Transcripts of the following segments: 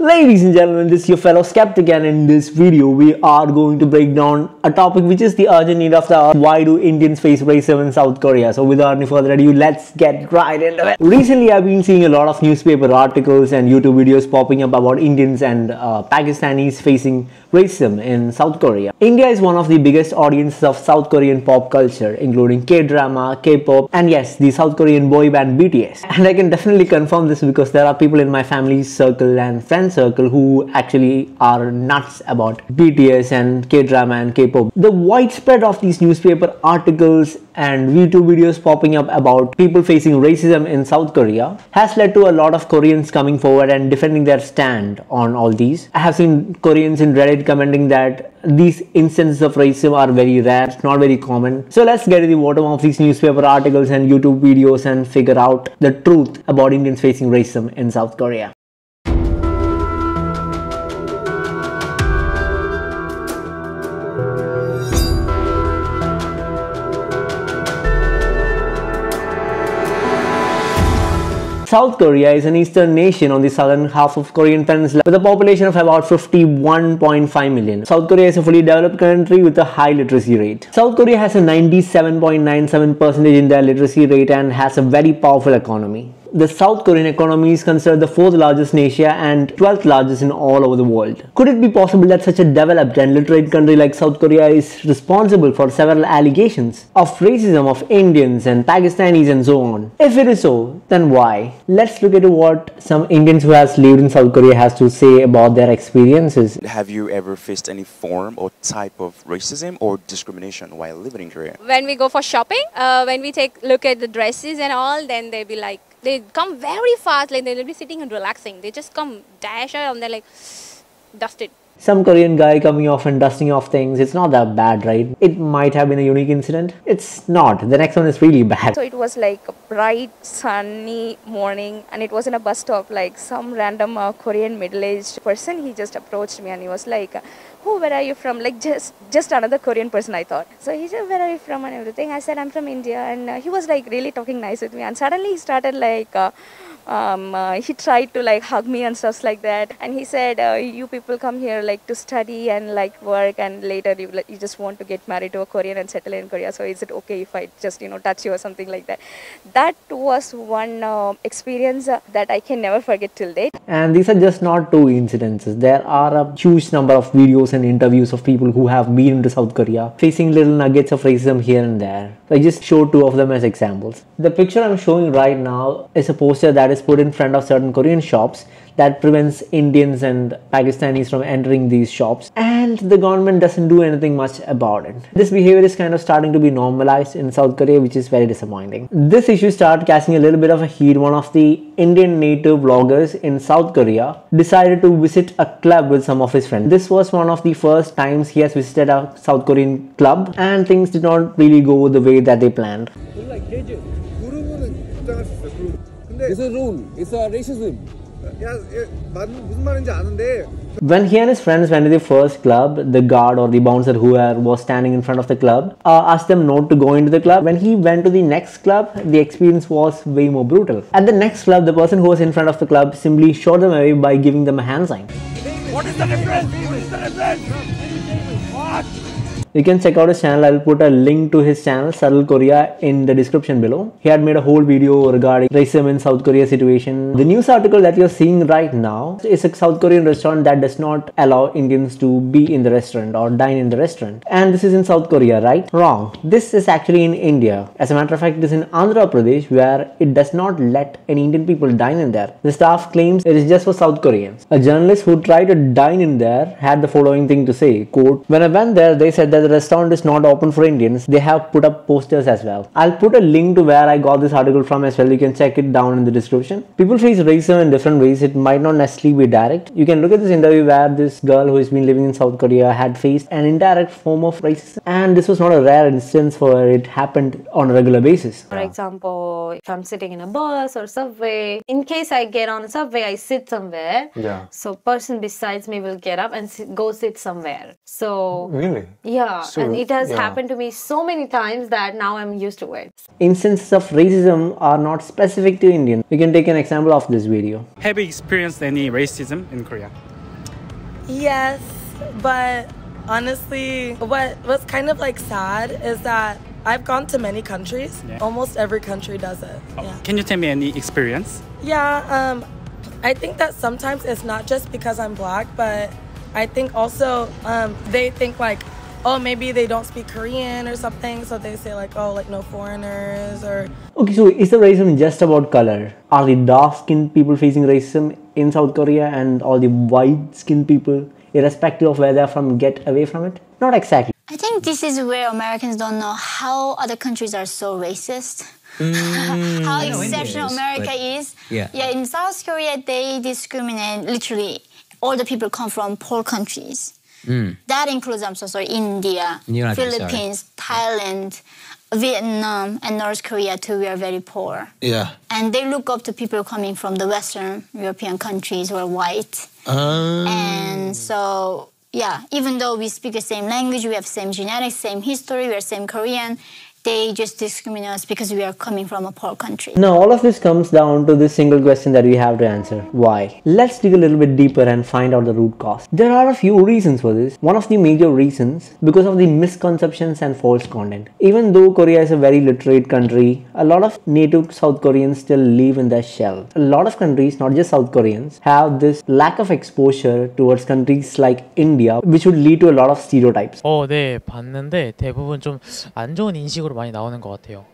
Ladies and gentlemen, this is your fellow skeptic and in this video we are going to break down a topic which is the urgent need of the hour. Why do Indians face racism in South Korea? So without any further ado, let's get right into it. Recently I've been seeing a lot of newspaper articles and YouTube videos popping up about Indians and uh, Pakistanis facing racism in South Korea. India is one of the biggest audiences of South Korean pop culture including K-drama, K-pop and yes, the South Korean boy band BTS. And I can definitely confirm this because there are people in my family circle and friends circle who actually are nuts about BTS and K-drama and K-pop. The widespread of these newspaper articles and YouTube videos popping up about people facing racism in South Korea has led to a lot of Koreans coming forward and defending their stand on all these. I have seen Koreans in Reddit commenting that these instances of racism are very rare, it's not very common. So let's get to the bottom of these newspaper articles and YouTube videos and figure out the truth about Indians facing racism in South Korea. South Korea is an eastern nation on the southern half of Korean peninsula with a population of about 51.5 million. South Korea is a fully developed country with a high literacy rate. South Korea has a 97.97% in their literacy rate and has a very powerful economy the South Korean economy is considered the fourth largest in Asia and 12th largest in all over the world. Could it be possible that such a developed and literate country like South Korea is responsible for several allegations of racism of Indians and Pakistanis and so on? If it is so, then why? Let's look at what some Indians who has lived in South Korea has to say about their experiences. Have you ever faced any form or type of racism or discrimination while living in Korea? When we go for shopping, uh, when we take look at the dresses and all, then they be like they come very fast, like they'll be sitting and relaxing. They just come dash out and they're like dusted. Some Korean guy coming off and dusting off things, it's not that bad, right? It might have been a unique incident. It's not. The next one is really bad. So it was like a bright, sunny morning, and it was in a bus stop. Like some random uh, Korean middle-aged person, he just approached me and he was like, "Who? Where are you from?" Like just just another Korean person, I thought. So he said, "Where are you from?" and everything. I said, "I'm from India," and uh, he was like really talking nice with me. And suddenly he started like. Uh, um, uh, he tried to like hug me and stuff like that. And he said uh, you people come here like to study and like work and later you, you just want to get married to a korean and settle in korea. So is it okay if i just you know touch you or something like that? That was one uh, experience that i can never forget till date. And these are just not two incidences. There are a huge number of videos and interviews of people who have been to south korea facing little nuggets of racism here and there. I just show two of them as examples. The picture i'm showing right now is a poster that is is put in front of certain Korean shops that prevents Indians and Pakistanis from entering these shops and the government doesn't do anything much about it. This behavior is kind of starting to be normalized in South Korea which is very disappointing. This issue started catching a little bit of a heat. One of the Indian native vloggers in South Korea decided to visit a club with some of his friends. This was one of the first times he has visited a South Korean club and things did not really go the way that they planned. It's a rule. It's a racism. When he and his friends went to the first club, the guard or the bouncer who was standing in front of the club uh, asked them not to go into the club. When he went to the next club, the experience was way more brutal. At the next club, the person who was in front of the club simply showed them away by giving them a hand sign. What is the difference? What is the difference? What? You can check out his channel. I'll put a link to his channel, Subtle Korea, in the description below. He had made a whole video regarding racism in South Korea situation. The news article that you're seeing right now is a South Korean restaurant that does not allow Indians to be in the restaurant or dine in the restaurant. And this is in South Korea, right? Wrong. This is actually in India. As a matter of fact, it is in Andhra Pradesh where it does not let any Indian people dine in there. The staff claims it is just for South Koreans. A journalist who tried to dine in there had the following thing to say, quote, When I went there, they said that the restaurant is not open for Indians, they have put up posters as well. I'll put a link to where I got this article from as well. You can check it down in the description. People face racism in different ways. It might not necessarily be direct. You can look at this interview where this girl who has been living in South Korea had faced an indirect form of racism. And this was not a rare instance where it happened on a regular basis. For example, if I'm sitting in a bus or subway, in case I get on a subway, I sit somewhere. Yeah. So person besides me will get up and sit, go sit somewhere. So Really? yeah, Yeah, and it has happened to me so many times that now I'm used to it. Instances of racism are not specific to Indian. We can take an example of this video. Have you experienced any racism in Korea? Yes, but honestly, what what's kind of like sad is that I've gone to many countries. Yeah. Almost every country does it. Yeah. Can you tell me any experience? Yeah, um, I think that sometimes it's not just because I'm black, but I think also um, they think like, oh, maybe they don't speak Korean or something, so they say like, oh, like no foreigners or Okay, so is the racism just about color? Are the dark skinned people facing racism in South Korea and all the white skinned people, irrespective of where they're from, get away from it? Not exactly. I think this is where Americans don't know how other countries are so racist. how exceptional is, America is. yeah. Yeah, in South Korea, they discriminate literally. All the people come from poor countries. That includes, I'm so sorry, India, You're not sorry. Philippines, Thailand, Vietnam, and North Korea too. We are very poor. Yeah. And they look up to people coming from the Western European countries who are white. Um, And so, yeah, even though we speak the same language, we have same genetics, same history, we are same Korean, they just discriminate us because we are coming from a poor country. Now, all of this comes down to this single question that we have to answer why? Let's dig a little bit deeper and find out the root cause. There are a few reasons for this. One of the major reasons because of the misconceptions and false content. Even though Korea is a very literate country, a lot of native South Koreans still live in their shell. A lot of countries, not just South Koreans, have this lack of exposure towards countries like India, which would lead to a lot of stereotypes. 어, 네, 봤는데 대부분 좀 안 좋은 인식으로 많이 나오는 것 같아요.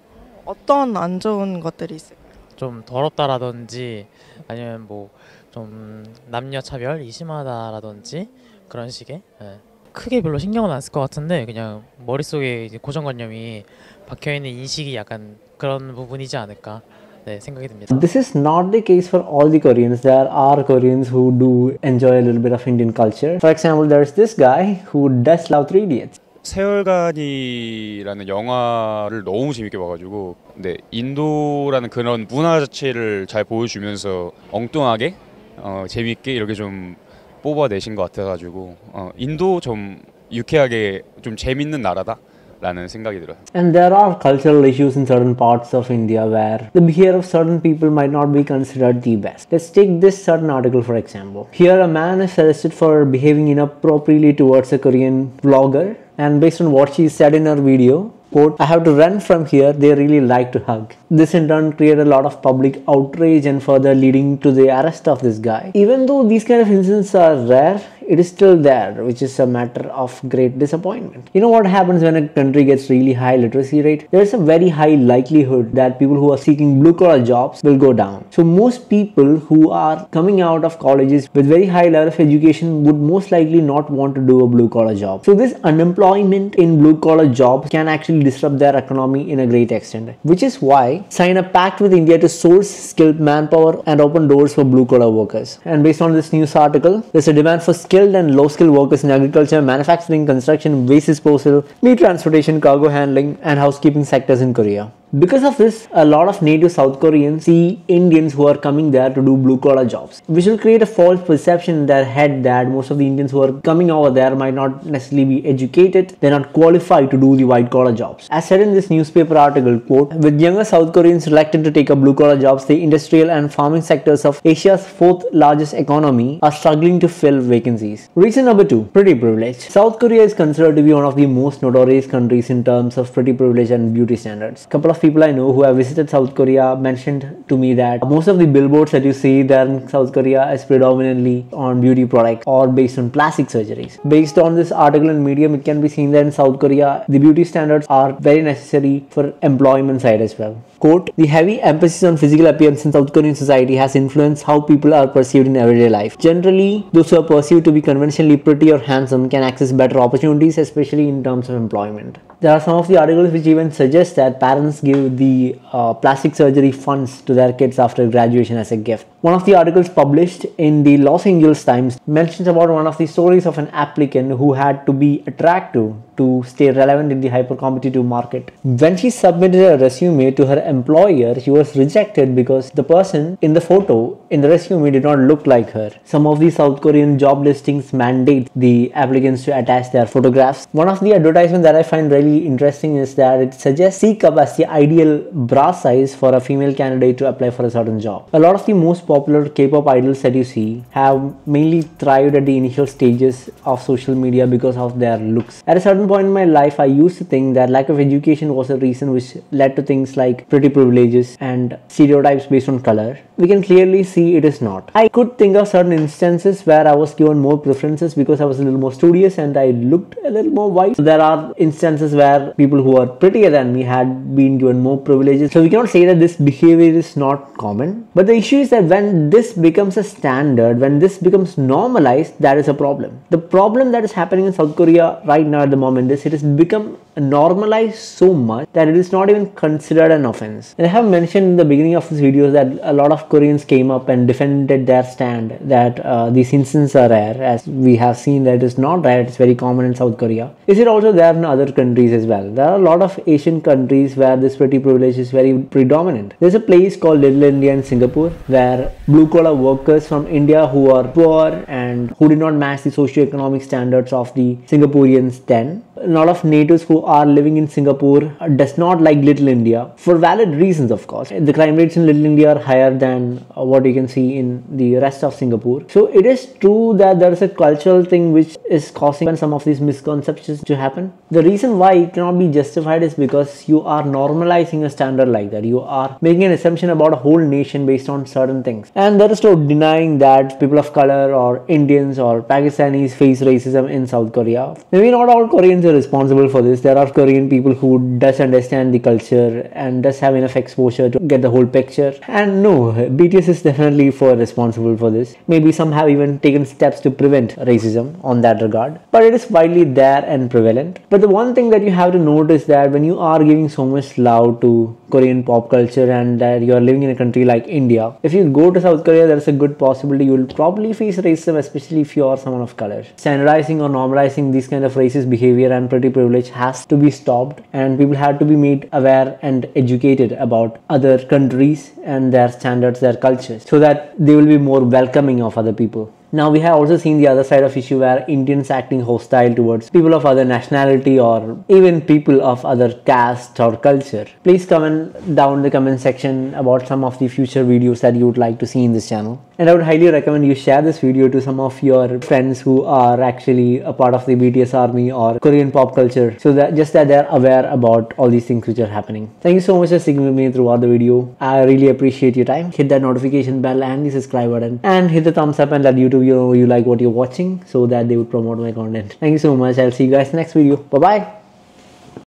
어떤 안 좋은 것들이 있어요? 좀 더럽다라든지 아니면 뭐 좀 남녀 차별이 심하다라든지 그런 식의 예. 크게 별로 신경은 안 쓸 것 같은데 그냥 머릿속에 이제 고정관념이 박혀 있는 인식이 약간 그런 부분이지 않을까 네, 생각이 듭니다. This is not the case for all the Koreans. There are Koreans who do enjoy a little bit of Indian culture. For example, there's this guy who does love Three Idiots. 세월간이라는 영화를 너무 재밌게 봐가지고 근데 인도라는 그런 문화 자체를 잘 보여주면서 엉뚱하게 어, 재밌게 이렇게 좀 뽑아내신 것 같아가지고 어, 인도 좀 유쾌하게 좀 재밌는 나라다 라는 생각이 들어요. And there are cultural issues in certain parts of India where the behavior of certain people might not be considered the best. Let's take this certain article for example. Here, a man is arrested for behaving inappropriately towards a Korean vlogger, and based on what she said in her video, quote, I have to run from here, they really like to hug. This in turn created a lot of public outrage and further leading to the arrest of this guy. Even though these kind of incidents are rare, it is still there, which is a matter of great disappointment. You know what happens when a country gets really high literacy rate? There's a very high likelihood that people who are seeking blue collar jobs will go down. So most people who are coming out of colleges with very high level of education would most likely not want to do a blue collar job. So this unemployment in blue collar jobs can actually disrupt their economy in a great extent, which is why sign a pact with India to source skilled manpower and open doors for blue collar workers. And based on this news article, there's a demand for skilled and low skilled workers in agriculture, manufacturing, construction, waste disposal, meat transportation, cargo handling, and housekeeping sectors in Korea. Because of this, a lot of native South Koreans see Indians who are coming there to do blue collar jobs, which will create a false perception in their head that most of the Indians who are coming over there might not necessarily be educated, they're not qualified to do the white collar jobs. As said in this newspaper article, quote, with younger South Koreans reluctant to take up blue collar jobs, the industrial and farming sectors of Asia's fourth largest economy are struggling to fill vacancies. Reason number two, pretty privilege. South Korea is considered to be one of the most notorious countries in terms of pretty privilege and beauty standards. Couple of people I know who have visited South Korea mentioned to me that most of the billboards that you see there in South Korea is predominantly on beauty products or based on plastic surgeries. Based on this article in Medium, it can be seen that in South Korea, the beauty standards are very necessary for employment side as well. Quote, the heavy emphasis on physical appearance in South Korean society has influenced how people are perceived in everyday life. Generally, those who are perceived to be conventionally pretty or handsome can access better opportunities, especially in terms of employment. There are some of the articles which even suggest that parents give the uh, plastic surgery funds to their kids after graduation as a gift. One of the articles published in the Los Angeles Times mentions about one of the stories of an applicant who had to be attractive to stay relevant in the hyper competitive market. When she submitted a resume to her employer, she was rejected because the person in the photo in the resume did not look like her. Some of the South Korean job listings mandate the applicants to attach their photographs. One of the advertisements that I find really interesting is that it suggests C cup as the ideal bra size for a female candidate to apply for a certain job. A lot of the most popular K-pop idols that you see have mainly thrived at the initial stages of social media because of their looks. At a certain point in my life, I used to think that lack of education was a reason which led to things like pretty privileges and stereotypes based on color. We can clearly see it is not. I could think of certain instances where I was given more preferences because I was a little more studious and I looked a little more white. There are instances where people who are prettier than me had been given more privileges. So we cannot say that this behavior is not common. But the issue is that when this becomes a standard, when this becomes normalized, that is a problem. The problem that is happening in South Korea right now at the moment is it has become normalized so much that it is not even considered an offense. And I have mentioned in the beginning of this video that a lot of Koreans came up and defended their stand that uh, these incidents are rare as we have seen that it is not rare, it's very common in South Korea. Is it also there in other countries as well? There are a lot of Asian countries where this pretty privilege is very predominant. There's a place called Little India in Singapore where blue collar workers from India who are poor and who did not match the socio-economic standards of the Singaporeans then a lot of natives who are living in Singapore does not like Little India for valid reasons of course. The crime rates in Little India are higher than what you can see in the rest of Singapore. So it is true that there is a cultural thing which is causing some of these misconceptions to happen. The reason why it cannot be justified is because you are normalizing a standard like that. You are making an assumption about a whole nation based on certain things. And there is no denying that people of color or Indians or Pakistanis face racism in South Korea. Maybe not all Koreans are responsible for this. There are Korean people who does understand the culture and does have enough exposure to get the whole picture. And no, BTS is definitely for responsible for this. Maybe some have even taken steps to prevent racism on that regard. But it is widely there and prevalent. But the one thing that you have to notice that when you are giving so much love to Korean pop culture and that you are living in a country like India, if you go to South Korea, there is a good possibility you will probably face racism, especially if you are someone of color. Standardizing or normalizing this kind of racist behavior and pretty privilege has to be stopped and people have to be made aware and educated about other countries and their standards, their cultures so that they will be more welcoming of other people. Now we have also seen the other side of issue where Indians acting hostile towards people of other nationality or even people of other caste or culture. Please comment down in the comment section about some of the future videos that you would like to see in this channel. And I would highly recommend you share this video to some of your friends who are actually a part of the BTS army or Korean pop culture so that just that they're aware about all these things which are happening. Thank you so much for sticking with me throughout the video. I really appreciate your time. Hit that notification bell and the subscribe button and hit the thumbs up and let YouTube you know you like what you're watching so that they would promote my content. Thank you so much. I'll see you guys next video. Bye bye.